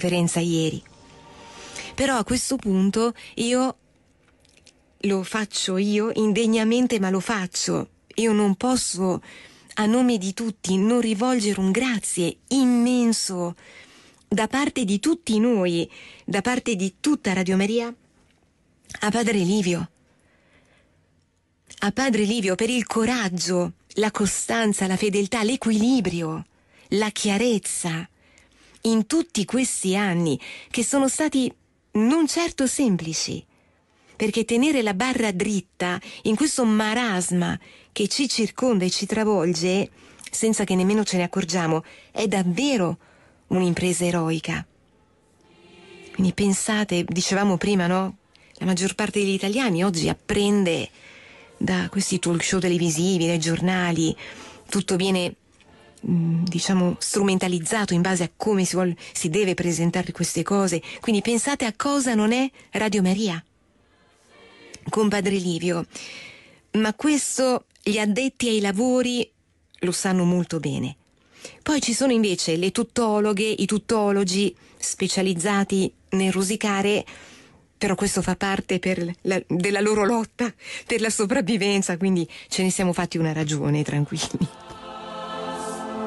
sofferenza ieri. Però a questo punto io lo faccio io indegnamente, ma lo faccio. Io non posso, a nome di tutti, non rivolgere un grazie immenso da parte di tutti noi, da parte di tutta Radio Maria, a Padre Livio. A Padre Livio per il coraggio, la costanza, la fedeltà, l'equilibrio, la chiarezza in tutti questi anni che sono stati non certo semplici, perché tenere la barra dritta in questo marasma che ci circonda e ci travolge, senza che nemmeno ce ne accorgiamo, è davvero un'impresa eroica. Quindi pensate, dicevamo prima, no? La maggior parte degli italiani oggi apprende da questi talk show televisivi, dai giornali, tutto viene diciamo strumentalizzato in base a come si, vuole, si deve presentare queste cose. Quindi pensate a cosa non è Radio Maria con Padre Livio. Ma questo gli addetti ai lavori lo sanno molto bene. Poi ci sono invece le tuttologhe, i tuttologi specializzati nel rosicare, però questo fa parte la, della loro lotta per la sopravvivenza, quindi ce ne siamo fatti una ragione, tranquilli.